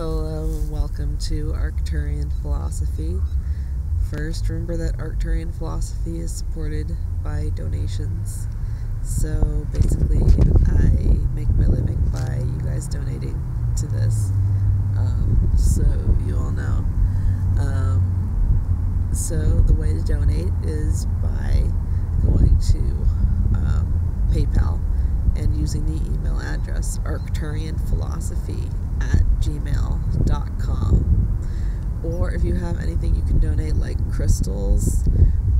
Hello and welcome to Arcturian Philosophy. First, remember that Arcturian Philosophy is supported by donations. So basically, I make my living by you guys donating to this. Um, so you all know. Um, so the way to donate is by going to um, PayPal and using the email address arcturianphilosophy at gmail.com. Or if you have anything you can donate, like crystals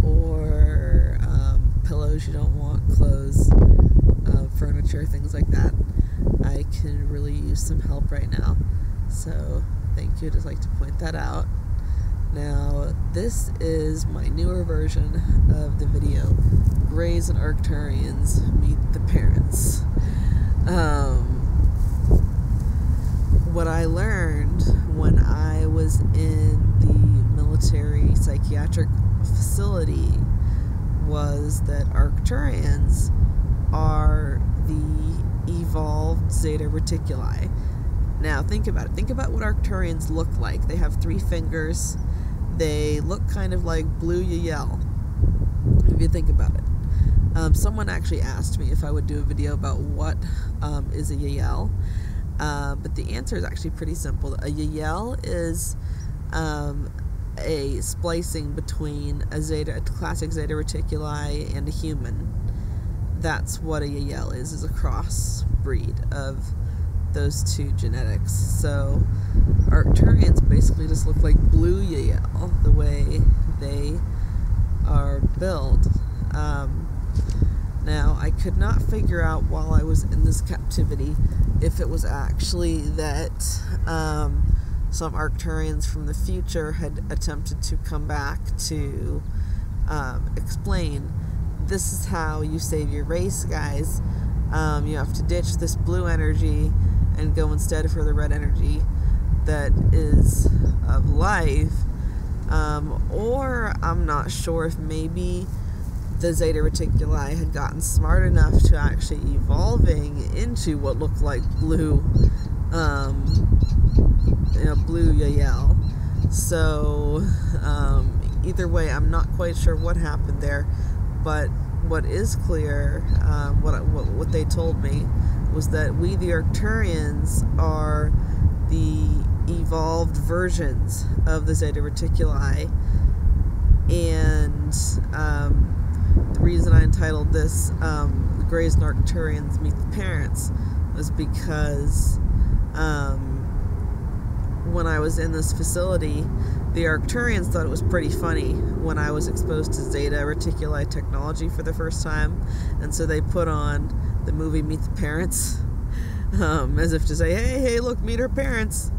or um, pillows you don't want, clothes, uh, furniture, things like that, I can really use some help right now. So thank you. Just like to point that out. Now, this is my newer version of the video Greys and Arcturians Meet the Parents. Um, what I learned when I was in the military psychiatric facility was that Arcturians are the evolved Zeta Reticuli. Now, think about it. Think about what Arcturians look like. They have three fingers. They look kind of like blue Yahyel, if you think about it. Um, someone actually asked me if I would do a video about what um, is a Yahyel. Uh, but the answer is actually pretty simple. A Yahyel is um, a splicing between a zeta, a classic zeta reticuli, and a human. That's what a Yahyel is, is a cross breed of those two genetics. So Arcturians basically just look like blue Yahyel, the way they are built. Um, I could not figure out while I was in this captivity if it was actually that um, some Arcturians from the future had attempted to come back to um, explain this is how you save your race, guys. Um, you have to ditch this blue energy and go instead for the red energy that is of life. Um, or I'm not sure if maybe the Zeta Reticuli had gotten smart enough to actually evolving into what looked like blue, um, you know, blue Yahyel. So, um, either way, I'm not quite sure what happened there, but what is clear, um, what, what, what they told me, was that we, the Arcturians, are the evolved versions of the Zeta Reticuli, and um, the reason I entitled this um, "The Greys and Arcturians Meet the Parents" was because um, when I was in this facility, the Arcturians thought it was pretty funny when I was exposed to Zeta Reticuli technology for the first time, and so they put on the movie Meet the Parents, um, as if to say, "Hey, hey, look, meet our parents.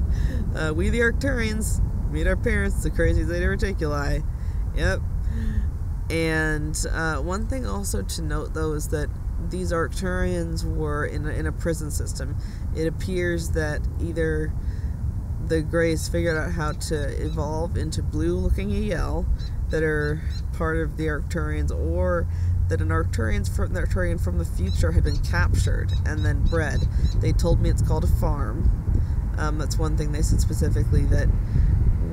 Uh, we the Arcturians meet our parents, the crazy Zeta Reticuli." Yep. And uh, one thing also to note, though, is that these Arcturians were in a, in a prison system. It appears that either the Greys figured out how to evolve into blue-looking Yahyel that are part of the Arcturians, or that an Arcturians from the Arcturian from the future had been captured and then bred. They told me it's called a farm. Um, that's one thing they said specifically that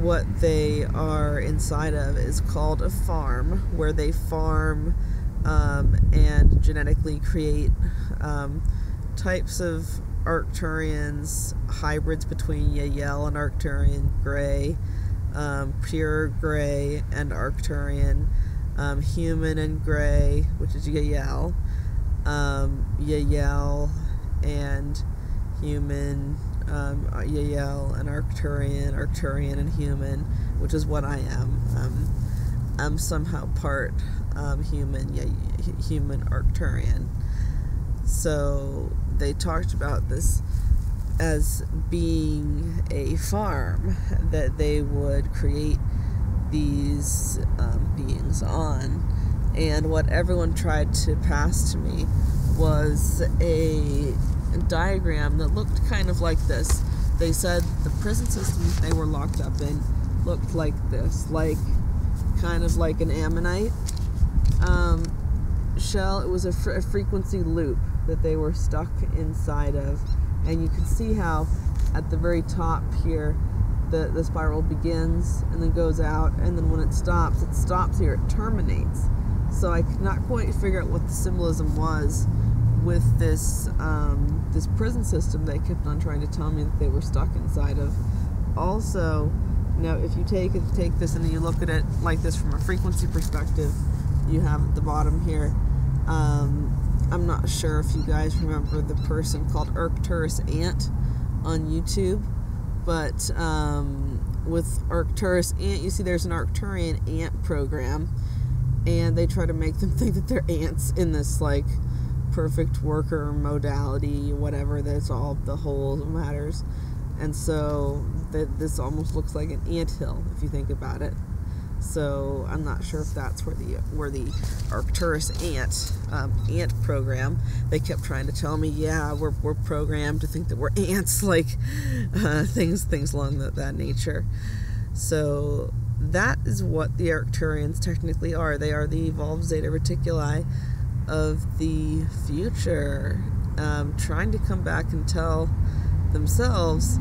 what they are inside of is called a farm, where they farm um, and genetically create um, types of Arcturians, hybrids between Yahyel and Arcturian gray, um, pure gray and Arcturian, um, human and gray, which is Yahyel, um, Yahyel and human um, Yahyel and Arcturian, Arcturian and human, which is what I am. Um, I'm somehow part um, human, yeah, human Arcturian. So they talked about this as being a farm that they would create these um, beings on. And what everyone tried to pass to me was a diagram that looked kind of like this. They said the prison system they were locked up in looked like this, like kind of like an ammonite um, shell. It was a, fr- a frequency loop that they were stuck inside of, and you could see how at the very top here, the, the spiral begins and then goes out, and then when it stops, it stops here, it terminates. So I could not quite figure out what the symbolism was with this um, this prison system they kept on trying to tell me that they were stuck inside of. Also, now if you take if you take this and you look at it like this from a frequency perspective, you have at the bottom here. Um, I'm not sure if you guys remember the person called Arcturus Ant on YouTube, but um, with Arcturus Ant, you see there's an Arcturian ant program, and they try to make them think that they're ants in this like perfect worker modality, whatever. That's all the whole matters, and so that this almost looks like an ant hill if you think about it. So I'm not sure if that's where the where the Arcturus ant um, ant program. They kept trying to tell me, yeah, we're, we're programmed to think that we're ants, like uh, things things along that, that nature. So that is what the Arcturians technically are. They are the evolved Zeta Reticuli of the future, um, trying to come back and tell themselves,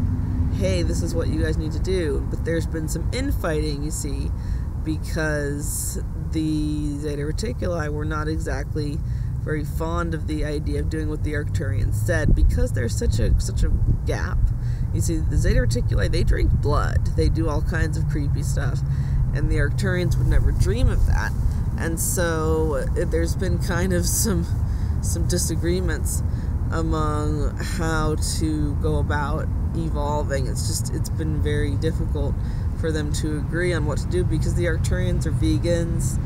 hey, this is what you guys need to do. But there's been some infighting, you see, because the Zeta Reticuli were not exactly very fond of the idea of doing what the Arcturians said because there's such a such a gap. You see, the Zeta Reticuli they drink blood, they do all kinds of creepy stuff, and the Arcturians would never dream of that. And so uh, there's been kind of some some disagreements among how to go about evolving. It's just it's been very difficult for them to agree on what to do because the Arcturians are vegans.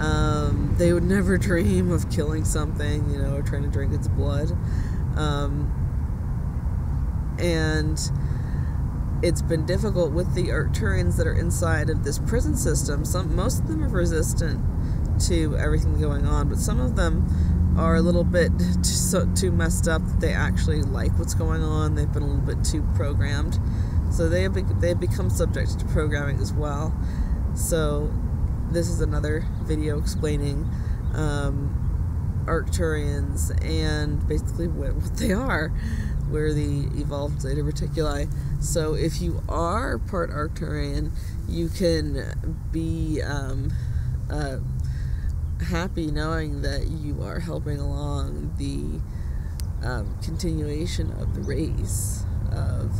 Um, they would never dream of killing something, you know, or trying to drink its blood. Um, and it's been difficult with the Arcturians that are inside of this prison system. Some, most of them are resistant to everything going on, but some of them are a little bit too, too messed up that they actually like what's going on. They've been a little bit too programmed. So they have, they have become subject to programming as well. So this is another video explaining um, Arcturians and basically what, what they are. We're the evolved Zeta Reticuli. So if you are part Arcturian, you can be um, uh, happy knowing that you are helping along the um, continuation of the race of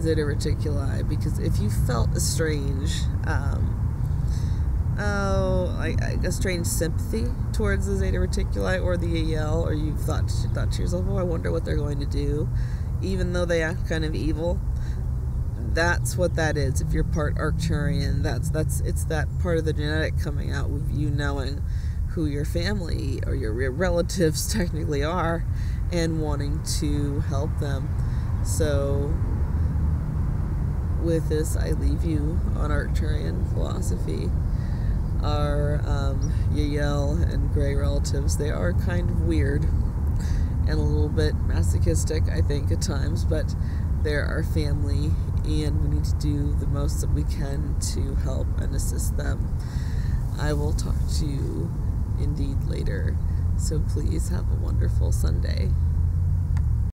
Zeta Reticuli because if you felt a strange, um, oh, like a strange sympathy towards the Zeta Reticuli or the AL, or you thought thought to yourself, oh, I wonder what they're going to do, even though they act kind of evil. That's what that is. If you're part Arcturian, that's that's it's that part of the genetic coming out with you knowing who your family or your relatives technically are and wanting to help them. So with this, I leave you on Arcturian philosophy. Our um, Yahyel and Gray relatives, they are kind of weird and a little bit masochistic, I think, at times, but they're our family, and we need to do the most that we can to help and assist them. I will talk to you indeed later, so please have a wonderful Sunday.